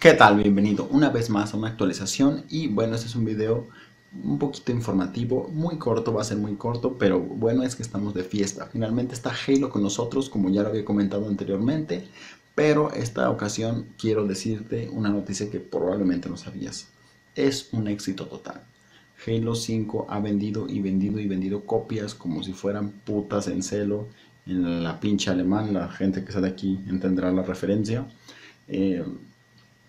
¿Qué tal? Bienvenido una vez más a una actualización y bueno, este es un video un poquito informativo, muy corto, va a ser muy corto, pero bueno es que estamos de fiesta. Finalmente está Halo con nosotros, como ya lo había comentado anteriormente, pero esta ocasión quiero decirte una noticia que probablemente no sabías. Es un éxito total. Halo 5 ha vendido y vendido y vendido copias como si fueran putas en celo en la pinche alemán, la gente que sale aquí entenderá la referencia. Eh,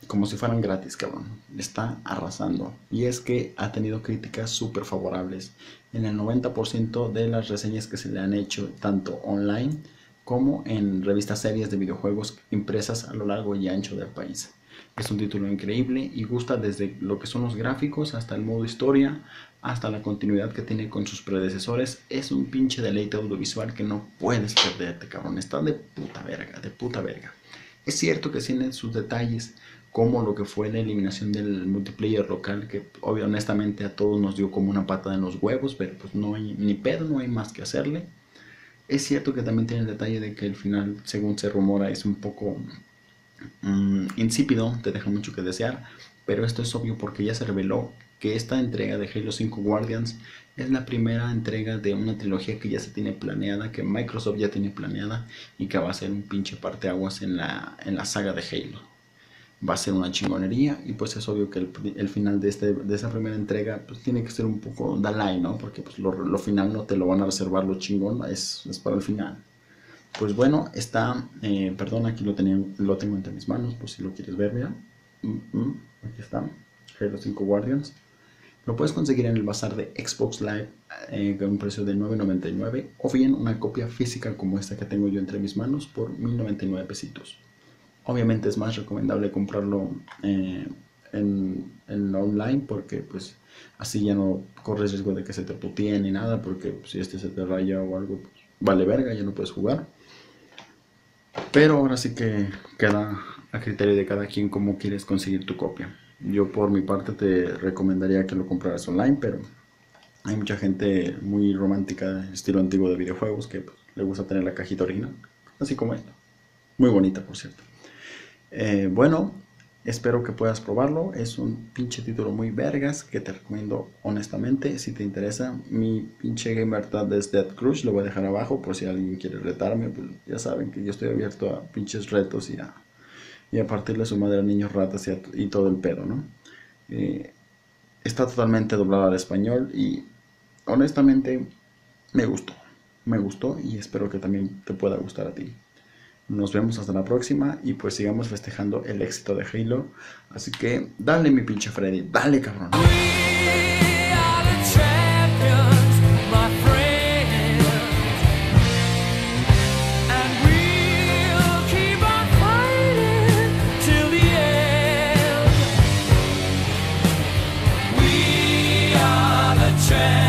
como si fueran gratis, cabrón. Está arrasando. Y es que ha tenido críticas súper favorables. En el 90% de las reseñas que se le han hecho, tanto online como en revistas series de videojuegos impresas a lo largo y ancho del país. Es un título increíble y gusta desde lo que son los gráficos hasta el modo historia, hasta la continuidad que tiene con sus predecesores. Es un pinche deleite audiovisual que no puedes perderte, cabrón. Está de puta verga, de puta verga. Es cierto que tiene sus detalles, como lo que fue la eliminación del multiplayer local, que obviamente honestamente a todos nos dio como una pata en los huevos, pero pues no hay ni pedo, no hay más que hacerle. Es cierto que también tiene el detalle de que el final, según se rumora, es un poco mm, insípido, te deja mucho que desear, pero esto es obvio porque ya se reveló que esta entrega de Halo 5 Guardians es la primera entrega de una trilogía que ya se tiene planeada, que Microsoft ya tiene planeada y que va a ser un pinche parteaguas en la, en la saga de Halo va a ser una chingonería y pues es obvio que el, final de, este, de esa primera entrega pues tiene que ser un poco Dalai, ¿no? Porque pues lo, final no te lo van a reservar lo chingón, es, es para el final. Pues bueno, está, eh, perdón, aquí lo, tenía, lo tengo entre mis manos, pues si lo quieres ver, mira. Mm, mm, aquí está, Halo 5 Guardians. Lo puedes conseguir en el bazar de Xbox Live eh, con un precio de 9.99 o bien una copia física como esta que tengo yo entre mis manos por 1.099 pesitos. Obviamente es más recomendable comprarlo eh, en, en, online porque pues así ya no corres riesgo de que se te putee ni nada porque si este se te raya o algo pues, vale verga, ya no puedes jugar. Pero ahora sí que queda a criterio de cada quien cómo quieres conseguir tu copia. Yo por mi parte te recomendaría que lo compraras online, pero hay mucha gente muy romántica, estilo antiguo de videojuegos, que pues, le gusta tener la cajita original, así como esta. Muy bonita, por cierto. Eh, bueno, espero que puedas probarlo. Es un pinche título muy vergas que te recomiendo honestamente. Si te interesa, mi pinche gamer tag es Dead Crush. Lo voy a dejar abajo por si alguien quiere retarme. Pues ya saben que yo estoy abierto a pinches retos y a, y a partirle su madre a niños ratas y, todo el pedo, ¿no? Eh, está totalmente doblado al español y honestamente me gustó. Me gustó y espero que también te pueda gustar a ti. Nos vemos hasta la próxima y pues sigamos festejando el éxito de Halo. Así que dale mi pinche Freddy, dale cabrón. track.